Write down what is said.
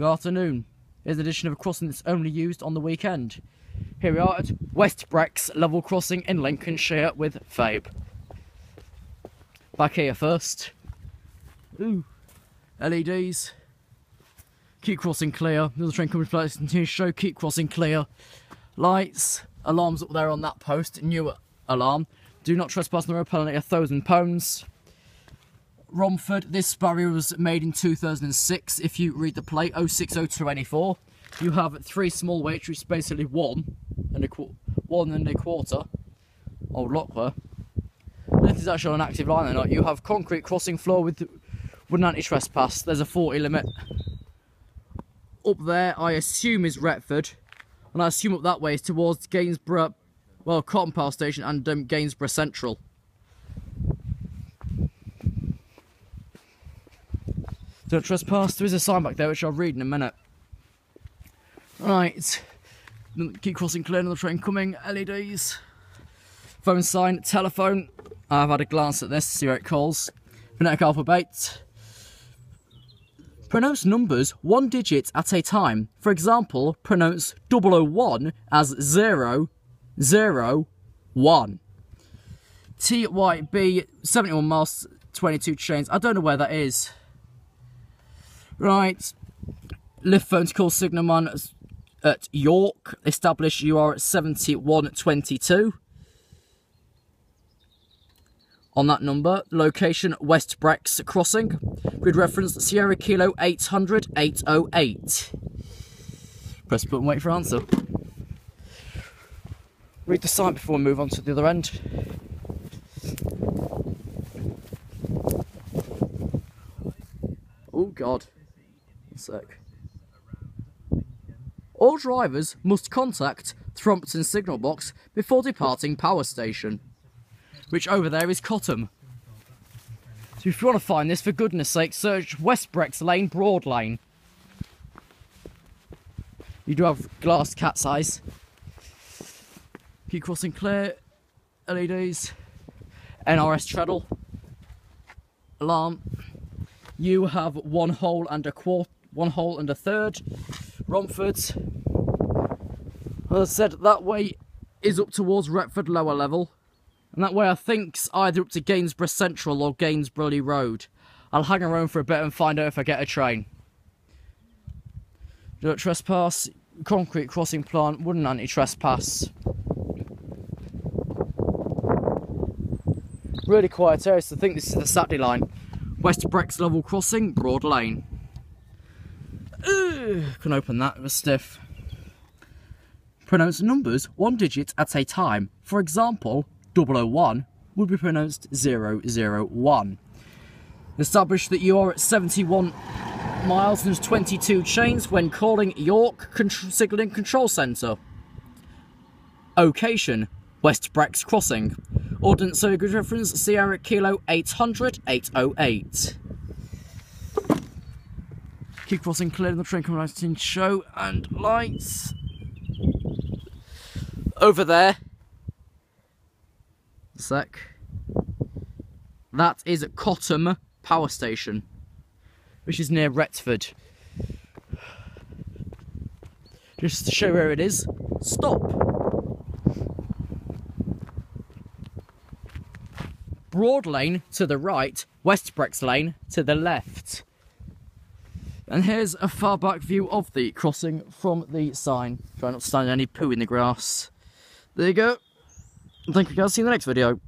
Good afternoon. Here's an edition of a crossing that's only used on the weekend. Here we are at West Brecks level crossing in Lincolnshire with Fabe. Back here first. Ooh. LEDs. Keep crossing clear. There's a train coming to continue show. Keep crossing clear. Lights. Alarms up there on that post. New alarm. Do not trespass on the road penalty a thousand pounds. Romford, this barrier was made in 2006. If you read the plate, 06024, you have three small weights, which is basically one and a one and a quarter. Old Lockler. This is actually an active line or not. You have concrete crossing floor with wooden anti-trespass. There's a 40 limit. Up there, I assume is Retford, and I assume up that way is towards Gainsborough, well, Cottam Power Station and um, Gainsborough Central. Don't trespass. There is a sign back there which I'll read in a minute. Right. Keep crossing clear, another train coming. LEDs. Phone sign, telephone. I've had a glance at this, to see where it calls. Phonetic alphabet. Pronounce numbers one digit at a time. For example, pronounce 001 as 0, 0, 1. TYB, 71 miles, 22 chains. I don't know where that is. Right. Lift phone to call signalman at York. Establish you are at 7122. On that number, location West Brecks Crossing. Grid reference Sierra Kilo 800 808. Press button, wait for answer. Read the sign before we move on to the other end. Oh God sec. All drivers must contact Thrumpton signal box before departing power station, which over there is Cottam. So if you want to find this, for goodness sake, search West Brecks Lane, Broad Lane. You do have glass cat's eyes. Keep crossing clear, LEDs, NRS treadle, alarm. You have one hole and a quarter one hole and a third. Romford's, as I said, that way is up towards Retford lower level. And that way I think's either up to Gainsborough Central or Gainsborough Road. I'll hang around for a bit and find out if I get a train. Do not trespass, concrete crossing plant, wooden anti-trespass. Really quiet area, so I think this is the Saturday line. West Brecks level crossing, Broad Lane. Can open that, it was stiff. Pronounce numbers one digit at a time. For example, 001 would be pronounced 001. Establish that you are at 71 miles and there's 22 chains when calling York Signalling Control Centre. Location, West Brecks Crossing. Ordnance Survey Reference, Sierra Kilo 800 808. Keep crossing clear in the train coming right in show and lights. Over there. Sec. That is Cottam Power Station, which is near Retford. Just to show where it is, stop. Broad lane to the right, West Brecks lane to the left. And here's a far back view of the crossing from the sign. Try not to stand any poo in the grass. There you go. Thank you guys, see you in the next video.